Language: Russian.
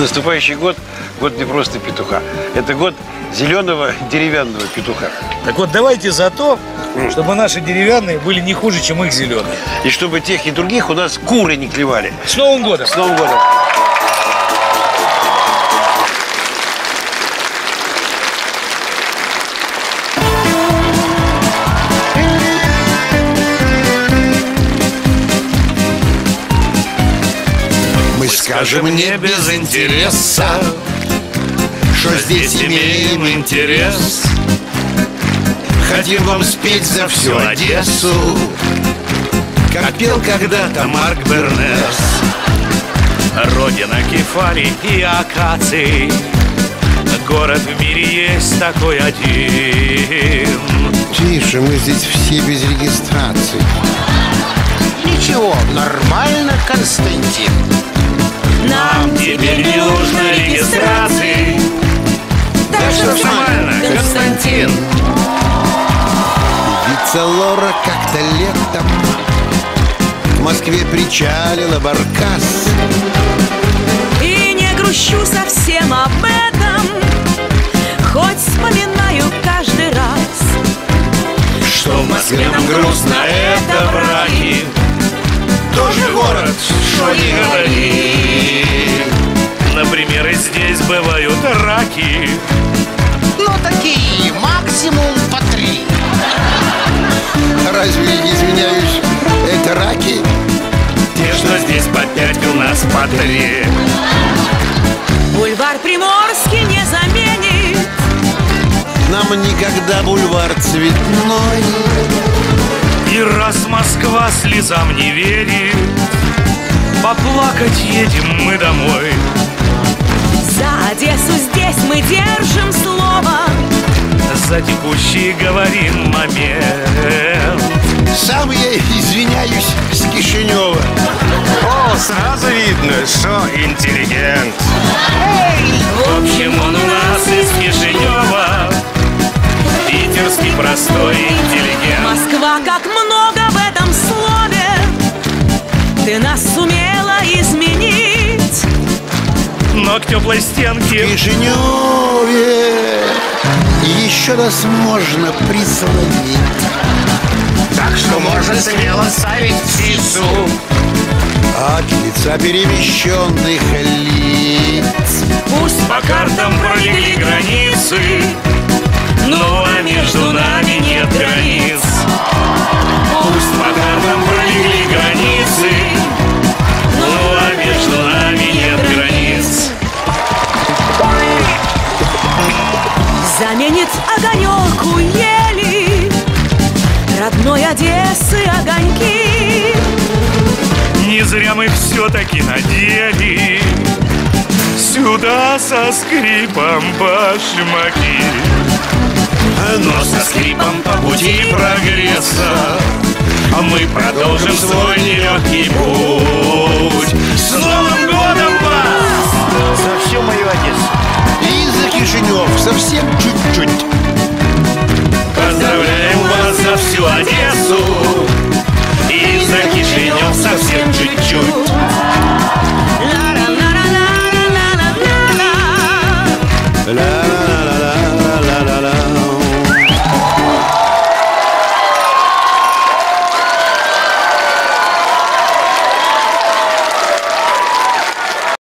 Наступающий год – год не просто петуха. Это год зеленого деревянного петуха. Так вот, давайте за то, чтобы наши деревянные были не хуже, чем их зеленые. И чтобы тех и других у нас куры не клевали. С Новым годом! С Новым годом! Скажем не без интереса, что здесь имеем интерес. Хотим вам спеть за всю Одессу, как пел когда-то Марк Бернес. Родина кефали и акаций Город в мире есть такой один Тише, мы здесь все без регистрации. Ничего, нормально, Лора как-то летом В Москве причалила баркас И не грущу совсем об этом Хоть вспоминаю каждый раз. Что в Москве нам грустно, это враги. Тоже город, что не говори. Например, и здесь бывают раки пять, у нас по три Бульвар Приморский не заменит. Нам никогда бульвар цветной. И раз Москва слезам не верит Поплакать едем мы домой. За Одессу здесь мы держим слово. За текущий говорим момент Сам я, извиняюсь, с Кишинева. О, сразу видно, что интеллигент. В общем, он у нас из Кишинева. Питерский простой интеллигент. Москва, как много в этом слове. Ты нас сумела изменить. Но к теплой стенке. Кишиневе Еще нас можно прислонить Так что можно смело ставить птицу. От лица перемещенных лиц Пусть по картам пролегли границы Ну а между нами нет Одессы огоньки. Не зря мы все-таки надели. Сюда со скрипом башмаки. Но со скрипом по пути прогресса А мы продолжим свой нелегкий путь. С Новым годом вас! За всю мою Одессу. И за Кишинев совсем чуть-чуть. Поздравляем вас за всю Одессу